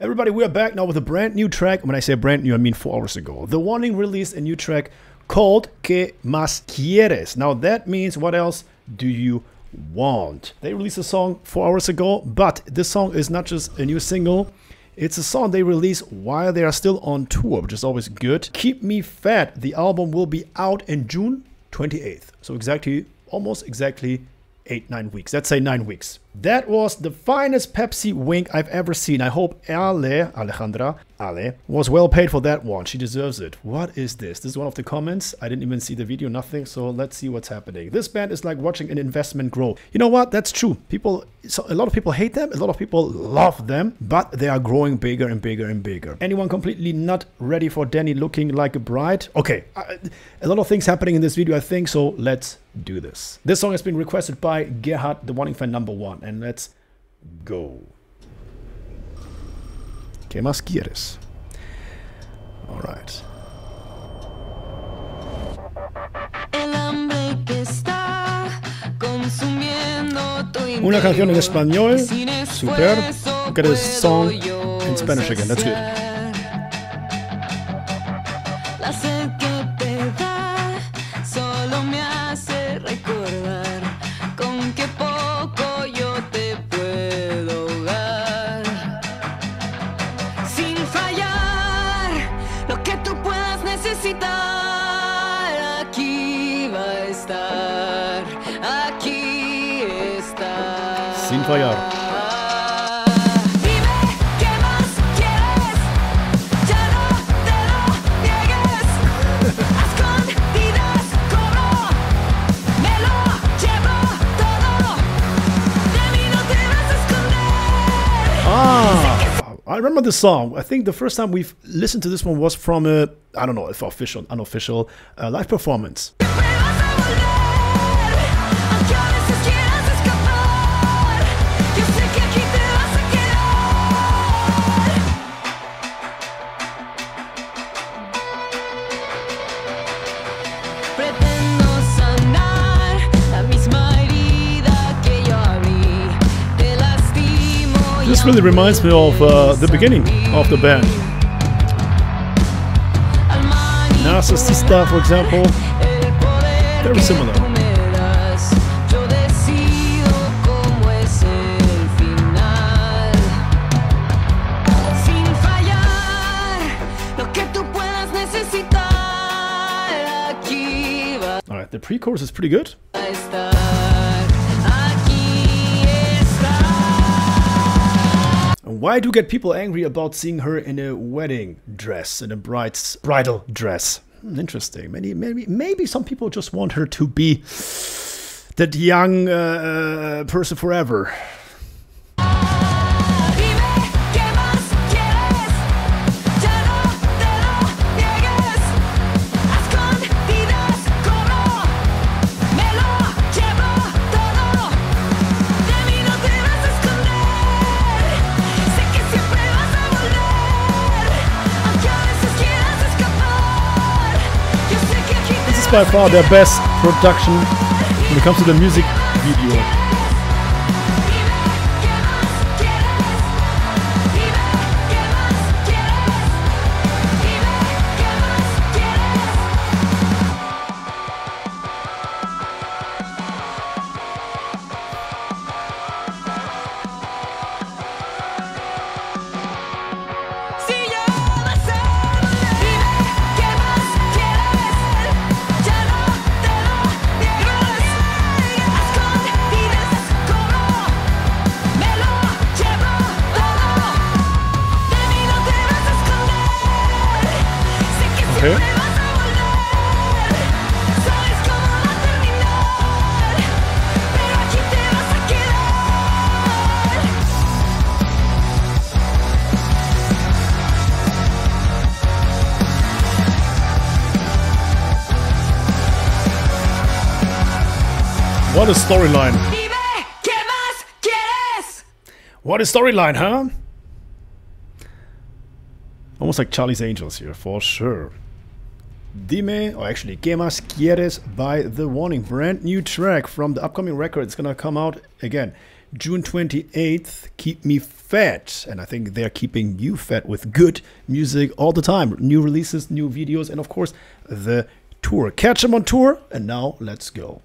Everybody, we are back now with a brand new track. When I say brand new, I mean four hours ago. The Warning released a new track called Que Más Quieres. Now that means what else do you want? They released a song four hours ago, but this song is not just a new single. It's a song they release while they are still on tour, which is always good. Keep Me Fed, the album will be out in June 28th. So exactly, almost exactly eight, nine weeks. Let's say nine weeks. That was the finest Pepsi wink I've ever seen. I hope Ale, Alejandra, Ale, was well paid for that one. She deserves it. What is this? This is one of the comments. I didn't even see the video, nothing. So let's see what's happening. This band is like watching an investment grow. You know what? That's true. People, so a lot of people hate them. A lot of people love them, but they are growing bigger and bigger and bigger. Anyone completely not ready for Danny looking like a bride? Okay, I, a lot of things happening in this video, I think. So let's do this. This song has been requested by Gerhard, the Warning fan number one and let's go. ¿Qué más quieres? All right. Una canción en español, super. Look at this song in Spanish again, that's good. sin fallar. Ah, I remember the song. I think the first time we've listened to this one was from a, I don't know if official, unofficial, uh, live performance. This really reminds me of uh, the beginning of the band. Narcisista, for example, very similar. Alright, the pre-chorus is pretty good. Why do get people angry about seeing her in a wedding dress, in a bride's bridal dress? Hmm, interesting. Maybe, maybe, maybe some people just want her to be that young uh, person forever. By far their best production when it comes to the music video. What a storyline. What a storyline, huh? Almost like Charlie's Angels here, for sure. Dime, or actually, ¿Qué más quieres by The Warning. Brand new track from the upcoming record. It's gonna come out again June 28th, Keep Me Fed. And I think they're keeping you fat with good music all the time. New releases, new videos, and of course, the tour. Catch them on tour. And now let's go.